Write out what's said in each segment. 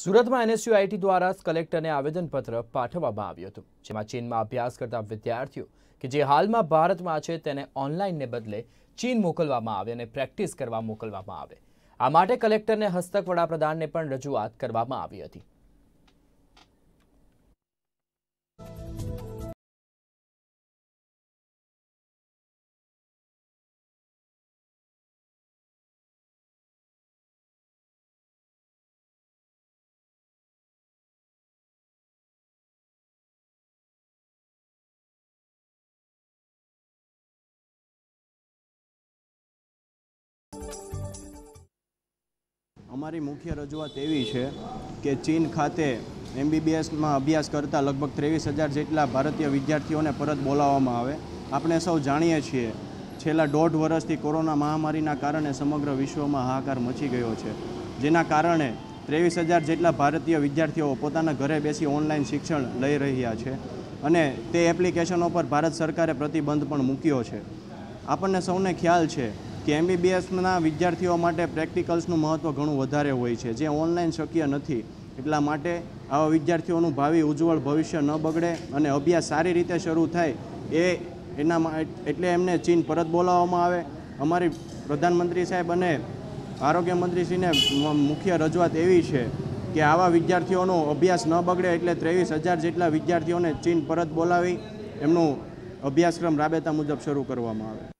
સુરતમાં એનએસયુઆઈટી દ્વારા કલેક્ટરને આવેદનપત્ર પાઠવવામાં આવ્યું હતું, જેમાં ચીનમાં અભ્યાસ કરતા વિદ્યાર્થીઓ કે જે હાલમાં ભારતમાં છે તેને ઓનલાઈનને બદલે ચીન મોકલવામાં આવે અને પ્રેક્ટિસ કરવા મોકલવામાં આવે. આ માટે કલેક્ટરને હસ્તક વડાપ્રધાનને પણ રજૂઆત કરવામાં આવી હતી. અમારી મુખ્ય રજૂઆત એવી છે કે ચીન ખાતે એમબીબીએસમાં અભ્યાસ કરતા લગભગ ત્રેવીસ હજાર જેટલા ભારતીય વિદ્યાર્થીઓને પરત બોલાવવામાં આવે. આપણે સૌ જાણીએ છીએ, છેલ્લા દોઢ વર્ષથી કોરોના મહામારીના કારણે સમગ્ર વિશ્વમાં હાહાકાર મચી ગયો છે. જેના કારણે ત્રેવીસ હજાર જેટલા ભારતીય વિદ્યાર્થીઓ પોતાના ઘરે બેસી ઓનલાઈન શિક્ષણ લઈ રહ્યા છે અને તે એપ્લિકેશનો પર ભારત સરકારે પ્રતિબંધ પણ મૂક્યો છે. આપણને સૌને ખ્યાલ છે કે એમબીબીએસના વિદ્યાર્થીઓ માટે પ્રેક્ટિકલ્સનું મહત્ત્વ ઘણું વધારે હોય છે, જે ઓનલાઈન શક્ય નથી. એટલા માટે આવા વિદ્યાર્થીઓનું ભાવિ ઉજ્જવળ ભવિષ્ય ન બગડે અને અભ્યાસ સારી રીતે શરૂ થાય એ એના એટલે એમને ચીન પરત બોલાવવામાં આવે. અમારી પ્રધાનમંત્રી સાહેબ અને આરોગ્ય મંત્રીશ્રીને મુખ્ય રજૂઆત એવી છે કે આવા વિદ્યાર્થીઓનો અભ્યાસ ન બગડે એટલે ત્રેવીસ હજાર જેટલા વિદ્યાર્થીઓને ચીન પરત બોલાવી એમનું અભ્યાસક્રમ રાબેતા મુજબ શરૂ કરવામાં આવે.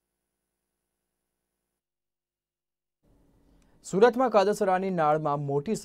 સુરતમાં કાદસરાની નાળમાં મોટી